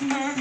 Mm-hmm.